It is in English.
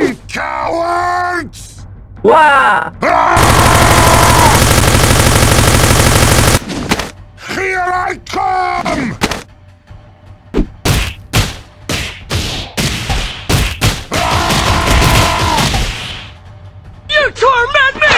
run, cowards! Wah! Ah! Here I come! Ah! You torment me!